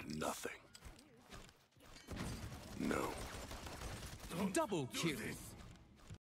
and nothing. No. Double kill.